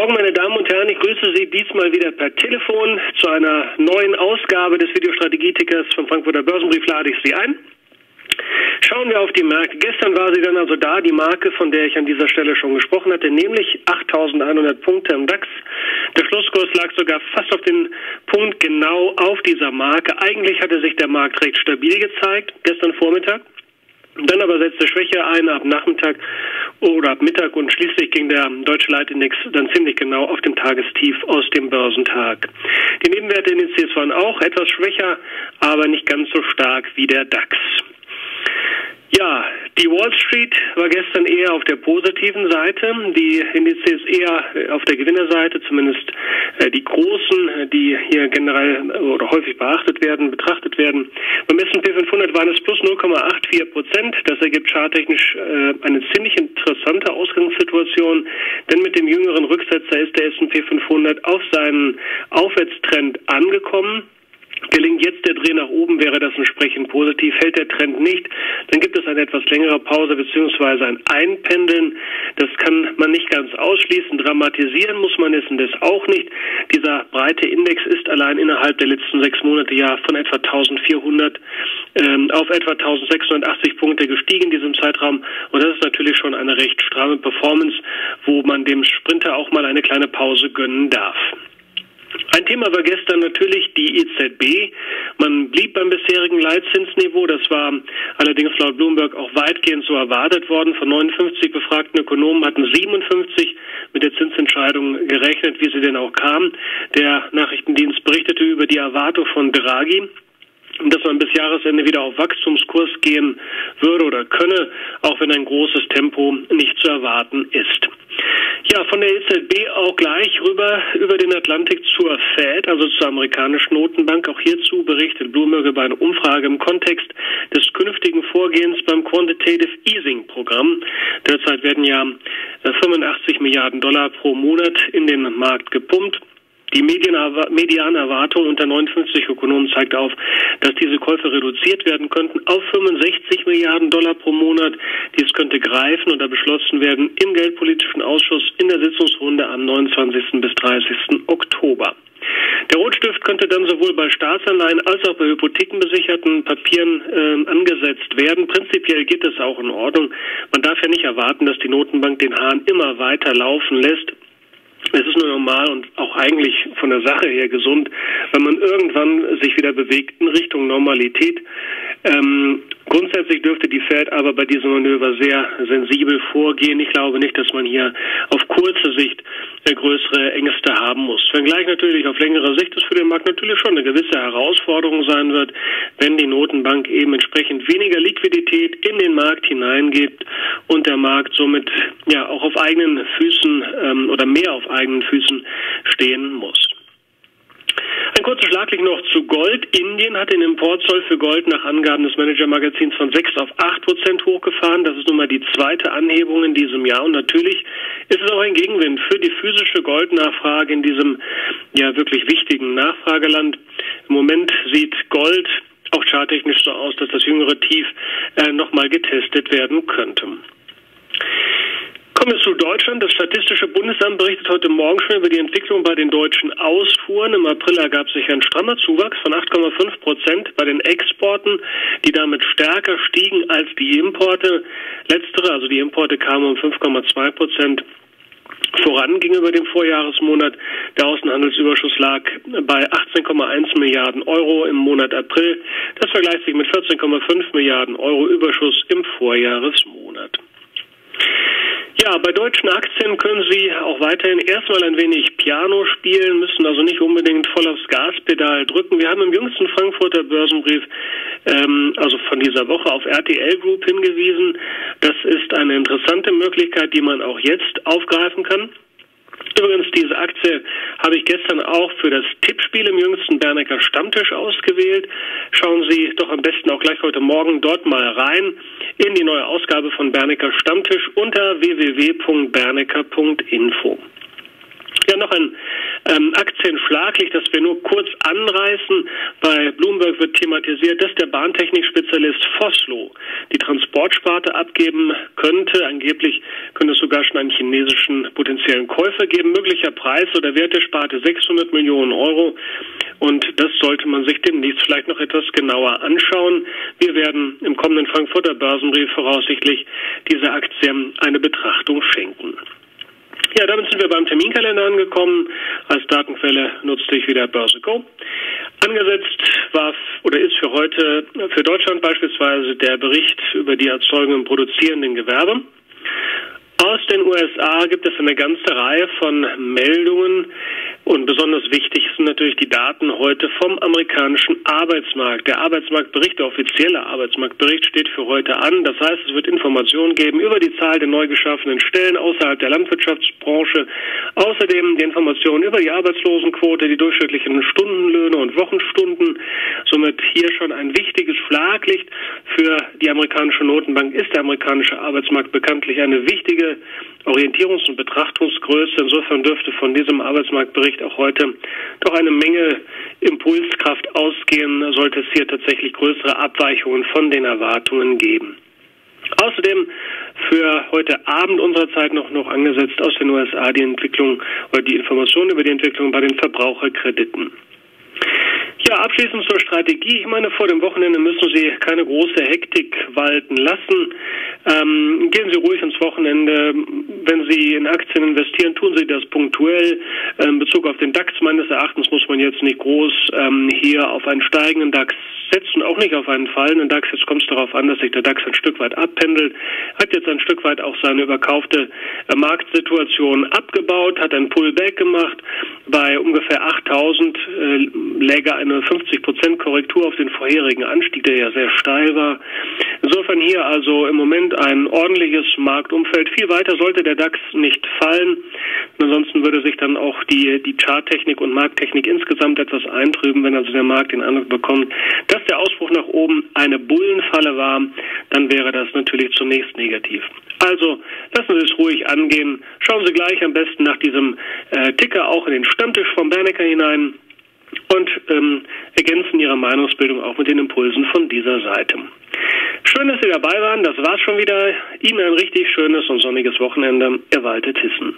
Morgen, meine Damen und Herren. Ich grüße Sie diesmal wieder per Telefon zu einer neuen Ausgabe des Videostrategietickers vom Frankfurter Börsenbrief. Lade ich Sie ein. Schauen wir auf die Märkte. Gestern war sie dann also da, die Marke, von der ich an dieser Stelle schon gesprochen hatte, nämlich 8.100 Punkte im DAX. Der Schlusskurs lag sogar fast auf den Punkt genau auf dieser Marke. Eigentlich hatte sich der Markt recht stabil gezeigt, gestern Vormittag. Dann aber setzte Schwäche ein ab Nachmittag oder ab Mittag und schließlich ging der deutsche Leitindex dann ziemlich genau auf dem Tagestief aus dem Börsentag. Die Nebenwerteindizes waren auch etwas schwächer, aber nicht ganz so stark wie der DAX. Ja, die Wall Street war gestern eher auf der positiven Seite, die Indizes eher äh, auf der Gewinnerseite, zumindest äh, die großen, die hier generell oder häufig beachtet werden, betrachtet werden. Beim S&P 500 waren es plus 0,84 Prozent. Das ergibt charttechnisch äh, eine ziemlich interessante Ausgangssituation, denn mit dem jüngeren Rücksetzer ist der S&P 500 auf seinen Aufwärtstrend angekommen. Gelingt jetzt der Dreh nach oben, wäre das entsprechend positiv. Hält der Trend nicht, dann gibt es eine etwas längere Pause beziehungsweise ein Einpendeln. Das kann man nicht ganz ausschließen. Dramatisieren muss man es indes auch nicht. Dieser breite Index ist allein innerhalb der letzten sechs Monate ja von etwa 1400 ähm, auf etwa 1680 Punkte gestiegen in diesem Zeitraum. Und das ist natürlich schon eine recht stramme Performance, wo man dem Sprinter auch mal eine kleine Pause gönnen darf. Ein Thema war gestern natürlich die EZB. Man blieb beim bisherigen Leitzinsniveau. Das war allerdings laut Bloomberg auch weitgehend so erwartet worden. Von 59 befragten Ökonomen hatten 57 mit der Zinsentscheidung gerechnet, wie sie denn auch kam. Der Nachrichtendienst berichtete über die Erwartung von Draghi dass man bis Jahresende wieder auf Wachstumskurs gehen würde oder könne, auch wenn ein großes Tempo nicht zu erwarten ist. Ja, von der EZB auch gleich rüber über den Atlantik zur Fed, also zur amerikanischen Notenbank. Auch hierzu berichtet Bloomberg über eine Umfrage im Kontext des künftigen Vorgehens beim Quantitative Easing Programm. Derzeit werden ja 85 Milliarden Dollar pro Monat in den Markt gepumpt. Die mediane Erwartung unter 59 Ökonomen zeigt auf, dass diese Käufe reduziert werden könnten auf 65 Milliarden Dollar pro Monat. Dies könnte greifen oder beschlossen werden im Geldpolitischen Ausschuss in der Sitzungsrunde am 29. bis 30. Oktober. Der Rotstift könnte dann sowohl bei Staatsanleihen als auch bei hypothekenbesicherten Papieren äh, angesetzt werden. Prinzipiell geht es auch in Ordnung. Man darf ja nicht erwarten, dass die Notenbank den Hahn immer weiter laufen lässt. Es ist nur normal und auch eigentlich von der Sache her gesund, wenn man irgendwann sich wieder bewegt in Richtung Normalität. Ähm, grundsätzlich dürfte die Fed aber bei diesem Manöver sehr sensibel vorgehen. Ich glaube nicht, dass man hier auf kurze Sicht äh, größere Ängste haben muss. Wenngleich natürlich auf längere Sicht es für den Markt natürlich schon eine gewisse Herausforderung sein wird, wenn die Notenbank eben entsprechend weniger Liquidität in den Markt hineingibt und der Markt somit ja auch auf eigenen Füßen ähm, oder mehr auf eigenen Füßen stehen muss. Ein kurzer Schlaglicht noch zu Gold. Indien hat den Importzoll für Gold nach Angaben des Manager-Magazins von 6 auf 8 Prozent hochgefahren. Das ist nun mal die zweite Anhebung in diesem Jahr. Und natürlich ist es auch ein Gegenwind für die physische Goldnachfrage in diesem ja wirklich wichtigen Nachfrageland. Im Moment sieht Gold auch charttechnisch so aus, dass das jüngere Tief äh, nochmal getestet werden könnte. Kommen wir zu Deutschland. Das Statistische Bundesamt berichtet heute Morgen schon über die Entwicklung bei den deutschen Ausfuhren. Im April ergab sich ein strammer Zuwachs von 8,5 Prozent bei den Exporten, die damit stärker stiegen als die Importe. Letztere, also die Importe kamen um 5,2 Prozent voran gegenüber dem Vorjahresmonat. Der Außenhandelsüberschuss lag bei 18,1 Milliarden Euro im Monat April. Das vergleicht sich mit 14,5 Milliarden Euro Überschuss im Vorjahresmonat. Ja, bei deutschen Aktien können Sie auch weiterhin erstmal ein wenig Piano spielen, müssen also nicht unbedingt voll aufs Gaspedal drücken. Wir haben im jüngsten Frankfurter Börsenbrief, ähm, also von dieser Woche, auf RTL Group hingewiesen. Das ist eine interessante Möglichkeit, die man auch jetzt aufgreifen kann. Übrigens, diese Aktie habe ich gestern auch für das Tippspiel im jüngsten Bernecker Stammtisch ausgewählt. Schauen Sie doch am besten auch gleich heute Morgen dort mal rein in die neue Ausgabe von Bernecker Stammtisch unter www.bernecker.info. Ja, noch ein ähm, Aktienschlaglicht, das wir nur kurz anreißen. Bei Bloomberg wird thematisiert, dass der Bahntechnikspezialist Foslo die Transportsparte abgeben könnte. Angeblich könnte es sogar schon einen chinesischen potenziellen Käufer geben. Möglicher Preis oder Wert der Sparte 600 Millionen Euro. Und das sollte man sich demnächst vielleicht noch etwas genauer anschauen. Wir werden im kommenden Frankfurter Börsenbrief voraussichtlich dieser Aktie eine Betrachtung schenken. Ja, damit sind wir beim Terminkalender angekommen. Als Datenquelle nutzte ich wieder Börse Go. Angesetzt war oder ist für heute für Deutschland beispielsweise der Bericht über die Erzeugung im produzierenden Gewerbe. Aus den USA gibt es eine ganze Reihe von Meldungen, und besonders wichtig sind natürlich die Daten heute vom amerikanischen Arbeitsmarkt. Der Arbeitsmarktbericht, der offizielle Arbeitsmarktbericht steht für heute an. Das heißt, es wird Informationen geben über die Zahl der neu geschaffenen Stellen außerhalb der Landwirtschaftsbranche. Außerdem die Informationen über die Arbeitslosenquote, die durchschnittlichen Stundenlöhne und Wochenstunden. Somit hier schon ein wichtiges Schlaglicht für die amerikanische Notenbank ist der amerikanische Arbeitsmarkt bekanntlich eine wichtige Orientierungs- und Betrachtungsgröße. Insofern dürfte von diesem Arbeitsmarktbericht auch heute doch eine Menge Impulskraft ausgehen, sollte es hier tatsächlich größere Abweichungen von den Erwartungen geben. Außerdem für heute Abend unserer Zeit noch, noch angesetzt aus den USA die Entwicklung oder die Informationen über die Entwicklung bei den Verbraucherkrediten. Ja, abschließend zur Strategie. Ich meine, vor dem Wochenende müssen Sie keine große Hektik walten lassen. Ähm, gehen Sie ruhig ins Wochenende. Wenn Sie in Aktien investieren, tun Sie das punktuell. In ähm, Bezug auf den DAX meines Erachtens muss man jetzt nicht groß ähm, hier auf einen steigenden DAX setzen, auch nicht auf einen fallenden DAX. Jetzt kommt es darauf an, dass sich der DAX ein Stück weit abpendelt, hat jetzt ein Stück weit auch seine überkaufte äh, Marktsituation abgebaut, hat ein Pullback gemacht. Bei ungefähr 8000 äh, läge eine 50 Prozent Korrektur auf den vorherigen Anstieg, der ja sehr steil war. Insofern hier also im Moment ein ordentliches Marktumfeld. Viel weiter sollte der DAX nicht fallen. Ansonsten würde sich dann auch die, die Charttechnik und Markttechnik insgesamt etwas eintrüben, wenn also der Markt den Eindruck bekommt, dass der Ausbruch nach oben eine Bullenfalle war, dann wäre das natürlich zunächst negativ. Also lassen Sie es ruhig angehen. Schauen Sie gleich am besten nach diesem äh, Ticker auch in den Stammtisch vom Bernecker hinein und ähm, ergänzen Ihre Meinungsbildung auch mit den Impulsen von dieser Seite. Schön, dass Sie dabei waren. Das war's schon wieder. Ihnen ein richtig schönes und sonniges Wochenende. Ihr Walter Tissen.